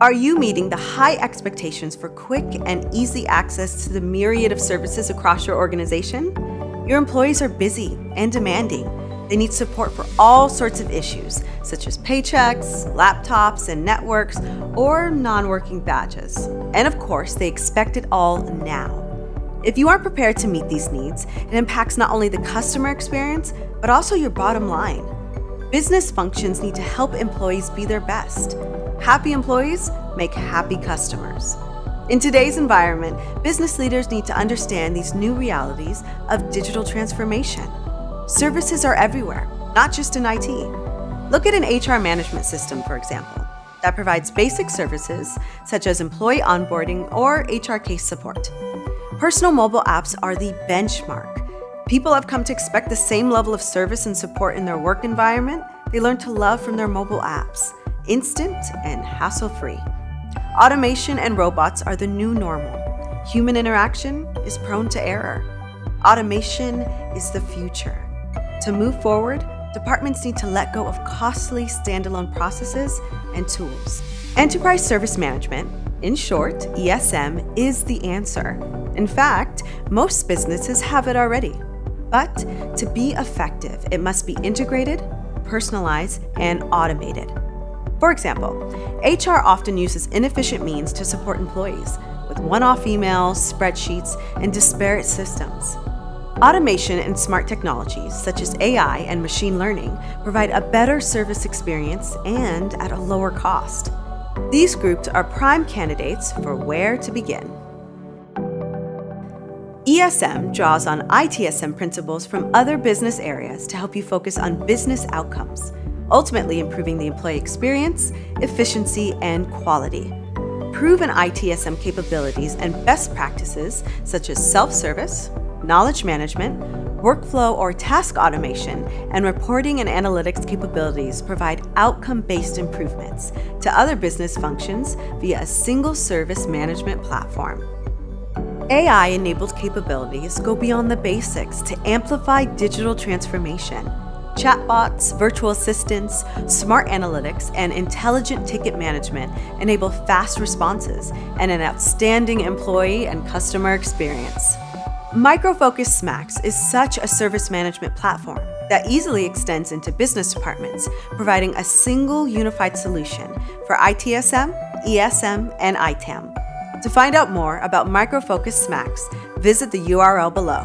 Are you meeting the high expectations for quick and easy access to the myriad of services across your organization? Your employees are busy and demanding. They need support for all sorts of issues, such as paychecks, laptops and networks, or non working badges. And of course, they expect it all now. If you aren't prepared to meet these needs, it impacts not only the customer experience, but also your bottom line. Business functions need to help employees be their best. Happy employees make happy customers. In today's environment, business leaders need to understand these new realities of digital transformation. Services are everywhere, not just in IT. Look at an HR management system, for example, that provides basic services such as employee onboarding or HR case support. Personal mobile apps are the benchmark. People have come to expect the same level of service and support in their work environment they learn to love from their mobile apps instant and hassle free. Automation and robots are the new normal. Human interaction is prone to error. Automation is the future. To move forward, departments need to let go of costly standalone processes and tools. Enterprise Service Management, in short, ESM, is the answer. In fact, most businesses have it already. But to be effective, it must be integrated, personalized, and automated. For example, HR often uses inefficient means to support employees with one off emails, spreadsheets, and disparate systems. Automation and smart technologies such as AI and machine learning provide a better service experience and at a lower cost. These groups are prime candidates for where to begin. ESM draws on ITSM principles from other business areas to help you focus on business outcomes ultimately improving the employee experience, efficiency, and quality. Proven ITSM capabilities and best practices such as self service, knowledge management, workflow or task automation, and reporting and analytics capabilities provide outcome based improvements to other business functions via a single service management platform. AI enabled capabilities go beyond the basics to amplify digital transformation Chatbots, virtual assistants, smart analytics, and intelligent ticket management enable fast responses and an outstanding employee and customer experience. Micro Focus SMAX is such a service management platform that easily extends into business departments, providing a single unified solution for ITSM, ESM, and ITAM. To find out more about Micro Focus SMAX, visit the URL below.